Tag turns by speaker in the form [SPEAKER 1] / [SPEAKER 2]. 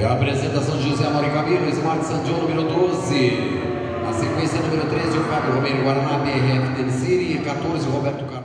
[SPEAKER 1] É apresentação de José Mauro Camilo, Smart Santiago número 12. Na sequência, número 13, o Fábio Romero Guaraná, BRF City, 14, Roberto Carlos.